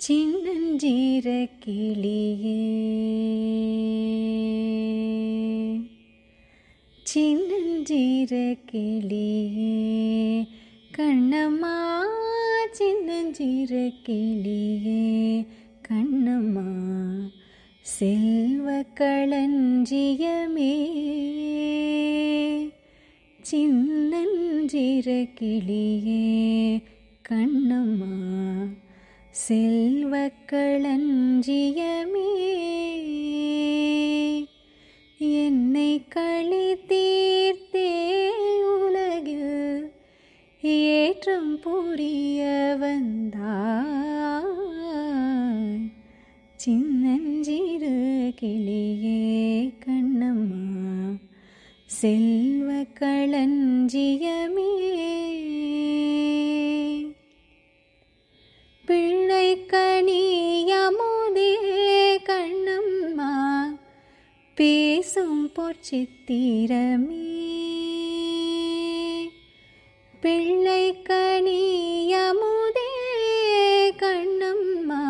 சின்னஞ்சீர கிளியே சின்னஞ்சீர கிளியே கண்ணம்மா சின்னஞ்சீர கிளியே கண்ணம்மா செல்வக்களஞ்சியமே. என்னை களி தீர்த்தே உலகில் ஏற்றம் புரிய வந்தாய். சின்னஞ்சிறு கிளியே கண்ணம்மா செல்வக்களஞ்சியமே. பேசும் பொற்சித்திரமே பிள்ளை கனியமுதே கண்ணம்மா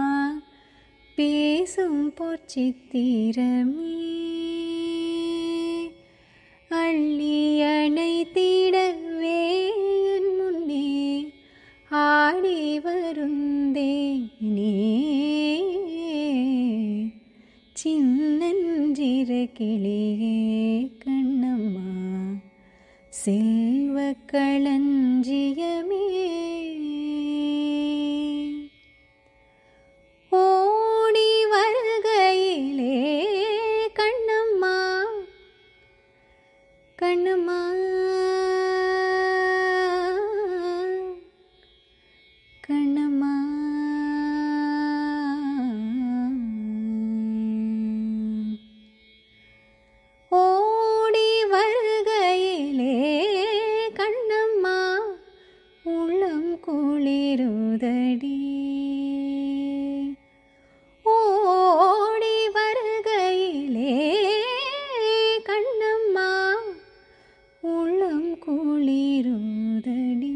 பேசும் பொற்சித்திரமே அள்ளி கண்ணம்மா செல்வ களஞ்சியமே. குளிருதடி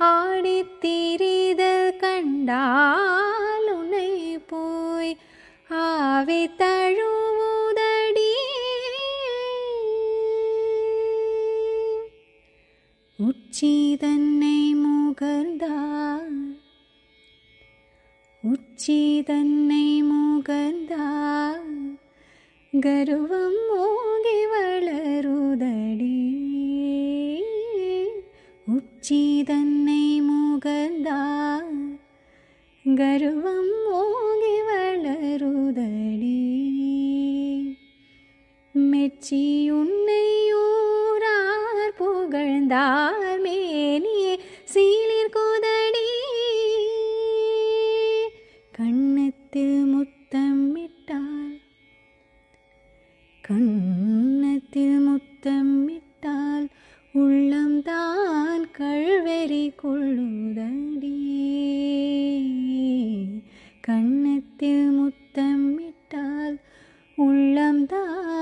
ஆடித்திரிதல் கண்டால் உனை போய் ஆவி தழுவுதடி. உச்சி தன்னை முகர்ந்தார் உச்சி தன்னை முகர்ந்தார் கருவம் உச்சி தன்னை முகர்ந்தார் கருவம் மோகி வளருதடி. மெச்சி உன்னையூரார் புகழ்ந்தார். மேனியே சீலிர் குதடி. கண்ணத்தில் முத்தமிட்டால் கண் கண்ணத்தில் முத்தமிட்டால் உள்ளம்தான்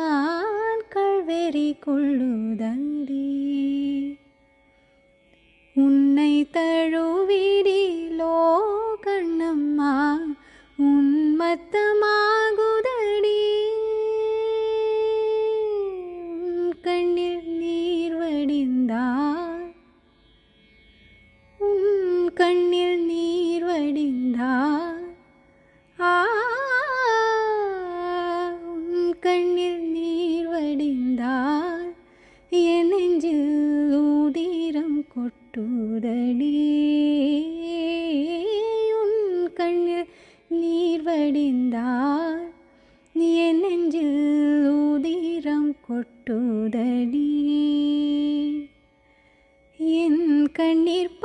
கழ்வெறி கொள்ளுதடி உன்னை தழுவிடிலோ கண்ணம்மா உன்மத்தமாகுதடி கண்ணில் நீர் வடிந்தார் உன் கண்ணில் என் நெஞ்சில் உதிரம் கொட்டுதடி உன் கண்ணில் நீர் வடிந்தார் என் நெஞ்சில் உதிரம் கொட்டுதடி என் கண்ணீர்